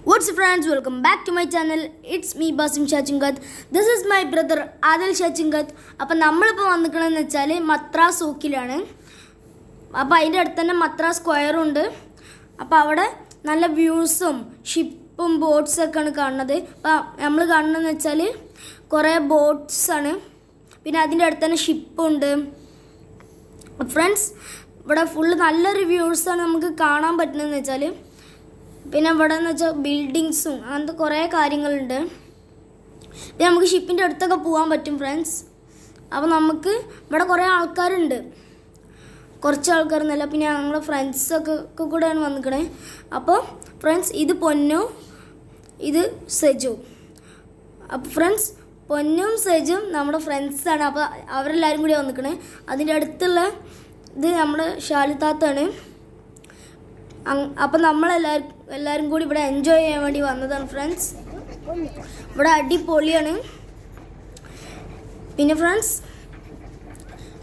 What's up friends, welcome back to my channel. It's me Basim Shachingat. This is my brother Adil Shachingat. അപ്പം നമ്മളിപ്പോൾ വന്നിക്കണമെന്ന് വെച്ചാൽ മദ്രാസ് ഓക്കിലാണ് അപ്പോൾ അതിന്റെ അടുത്ത് തന്നെ മദ്രാസ് സ്ക്വയറും ഉണ്ട് അപ്പോൾ അവിടെ നല്ല വ്യൂസും ഷിപ്പും ബോട്ട്സൊക്കെയാണ് കാണുന്നത് അപ്പോൾ നമ്മൾ കാണുന്നതെന്ന് വെച്ചാൽ കുറേ ബോട്ട്സാണ് പിന്നെ അതിന്റെ അടുത്ത് തന്നെ ഷിപ്പുണ്ട് ഫ്രണ്ട്സ് ഇവിടെ ഫുള്ള് നല്ല റിവ്യൂസാണ് നമുക്ക് കാണാൻ പറ്റുന്നതെന്ന് വെച്ചാൽ പിന്നെ ഇവിടെ എന്ന് വെച്ചാൽ ബിൽഡിങ്സും അങ്ങനത്തെ കുറേ കാര്യങ്ങളുണ്ട്. പിന്നെ നമുക്ക് ഷിപ്പിന്റെ അടുത്തൊക്കെ പോകാൻ പറ്റും ഫ്രണ്ട്സ് അപ്പോൾ നമുക്ക് ഇവിടെ കുറേ ആൾക്കാരുണ്ട്. കുറച്ച് ആൾക്കാർ ആൾക്കാരൊന്നുമല്ല പിന്നെ ഞങ്ങളുടെ ഫ്രണ്ട്സൊക്കെ ഒക്കെ കൂടെയാണ് വന്നിക്കണേ. അപ്പോൾ ഫ്രണ്ട്സ് ഇത് പൊന്നു ഇത് സെജു. അപ്പോൾ ഫ്രണ്ട്സ് പൊന്നും സെജും നമ്മുടെ ഫ്രണ്ട്സാണ് അപ്പോൾ അവരെല്ലാവരും കൂടി വന്നിക്കണേ. അതിന്റെ അടുത്തുള്ള ഇത് നമ്മുടെ ഷാലിത്താത്താണ് അപ്പം നമ്മളെല്ലാവരും എല്ലാവരും കൂടി ഇവിടെ എൻജോയ് ചെയ്യാൻ വേണ്ടി വന്നതാണ് ഫ്രണ്ട്സ് ഇവിടെ അടിപൊളിയാണ്. പിന്നെ ഫ്രണ്ട്സ്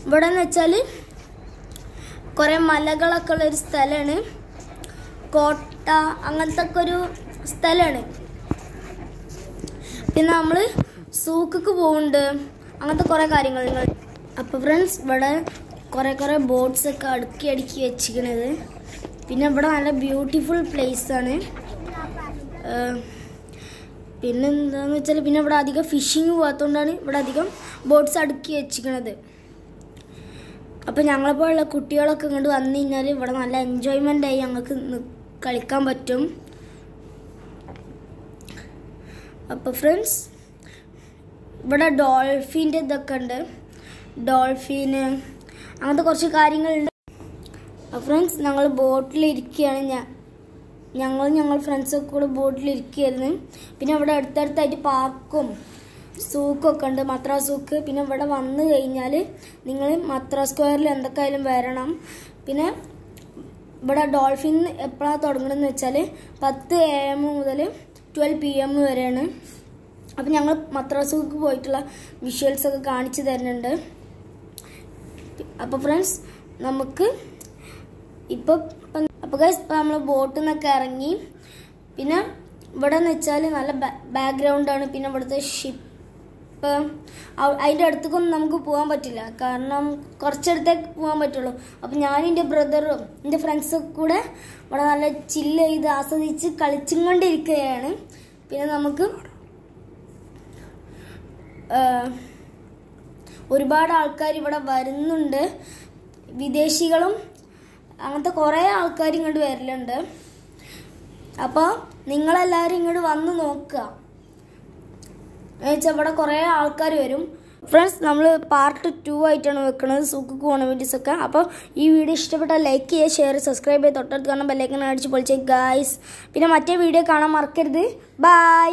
ഇവിടെ എന്ന് വെച്ചാൽ കുറേ മലകളൊക്കെ ഉള്ളൊരു സ്ഥലമാണ് കോട്ട അങ്ങനത്തെ ഒക്കെ ഒരു സ്ഥലമാണ് പിന്നെ നമ്മൾ സൂക്കൊക്കെ പോകുന്നുണ്ട് അങ്ങനത്തെ കുറേ കാര്യങ്ങൾ. അപ്പോൾ ഫ്രണ്ട്സ് ഇവിടെ കുറേ കുറേ ബോട്ട്സൊക്കെ അടുക്കി അടുക്കി വെച്ചിരിക്കണത് പിന്നെ ഇവിടെ നല്ല ബ്യൂട്ടിഫുൾ പ്ലേസ് ആണ്. പിന്നെ എന്താന്ന് വെച്ചാൽ പിന്നെ ഇവിടെ അധികം ഫിഷിങ് പോകാത്തതുകൊണ്ടാണ് ഇവിടെ അധികം ബോട്ട്സ് അടുക്കി വെച്ചിരിക്കണത് അപ്പോൾ ഞങ്ങളെപ്പോലുള്ള കുട്ടികളൊക്കെ ഇങ്ങോട്ട് വന്നു കഴിഞ്ഞാൽ ഇവിടെ നല്ല എൻജോയ്മെന്റ് ആയി ഞങ്ങൾക്ക് കളിക്കാൻ പറ്റും. അപ്പോൾ ഫ്രണ്ട്സ് ഇവിടെ ഡോൾഫിന്റെ ഇതൊക്കെ ഉണ്ട്. ഡോൾഫിന് അങ്ങനത്തെ കുറച്ച് കാര്യങ്ങളുണ്ട്. ഫ്രണ്ട്സ് ഞങ്ങൾ ബോട്ടിലിരിക്കുകയാണ് ഞാൻ ഞങ്ങൾ ഞങ്ങൾ ഫ്രണ്ട്സൊക്കെ കൂടെ ബോട്ടിലിരിക്കുകയായിരുന്നു പിന്നെ അവിടെ അടുത്തടുത്തായിട്ട് പാർക്കും സൂക്കൊക്കെ ഉണ്ട് മദ്രാസ് സൂക്ക്. പിന്നെ ഇവിടെ വന്നു കഴിഞ്ഞാൽ നിങ്ങൾ മദ്രാസ് സ്ക്വയറിൽ എന്തൊക്കെയായാലും വരണം. പിന്നെ ഇവിടെ ഡോൾഫിൻ എപ്പോഴാണ് തുടങ്ങണമെന്ന് വെച്ചാൽ പത്ത് എ എം മുതൽ ട്വൽവ് പി എം വരെയാണ്. അപ്പം ഞങ്ങൾ മദ്രാസുക്ക് പോയിട്ടുള്ള വിഷ്വൽസൊക്കെ കാണിച്ചു തരുന്നുണ്ട്. അപ്പോൾ ഫ്രണ്ട്സ് നമുക്ക് ഇപ്പോൾ അപ്പോൾ ഗൈസ് ഇപ്പോൾ നമ്മൾ ബോട്ടിൽ നിന്നൊക്കെ ഇറങ്ങി പിന്നെ ഇവിടെ എന്ന് വെച്ചാൽ നല്ല ബാക്ക്ഗ്രൗണ്ട് ആണ്. പിന്നെ ഇവിടുത്തെ ഷിപ്പ് അതിന്റെ അടുത്തേക്കൊന്നും നമുക്ക് പോകാൻ പറ്റില്ല. കാരണം കുറച്ചടുത്തേക്ക് പോകാൻ പറ്റുള്ളൂ. അപ്പം ഞാൻ എന്റെ ബ്രദറും എന്റെ ഫ്രണ്ട്സൊക്കെ കൂടെ ഇവിടെ നല്ല ചില്ല് ചെയ്ത് ആസ്വദിച്ച് കളിച്ചും കൊണ്ടിരിക്കുകയാണ് പിന്നെ നമുക്ക് ഒരുപാട് ആൾക്കാർ ഇവിടെ വരുന്നുണ്ട്. വിദേശികളും അങ്ങനത്തെ കുറേ ആൾക്കാർ ഇങ്ങോട്ട് വരലുണ്ട്. അപ്പോൾ നിങ്ങളെല്ലാവരും ഇങ്ങോട്ട് വന്ന് നോക്കുക. എന്നുവെച്ചാൽ ഇവിടെ കുറേ ആൾക്കാർ വരും. ഫ്രണ്ട്സ് നമ്മൾ പാർട്ട് ടു ആയിട്ടാണ് വെക്കുന്നത് സൂക്ക് കോണമെന്റീസ് ഒക്കെ. അപ്പോൾ ഈ വീഡിയോ ഇഷ്ടപ്പെട്ടാൽ ലൈക്ക് ചെയ്യുക ഷെയർ സബ്സ്ക്രൈബ് ചെയ്യുക. തൊട്ടടുത്ത് കാണാൻ ബെല്ലൈക്കൺ അടിച്ച് പൊളിച്ചേ ഗായ്സ് പിന്നെ മറ്റേ വീഡിയോ കാണാൻ മറക്കരുത്. ബൈ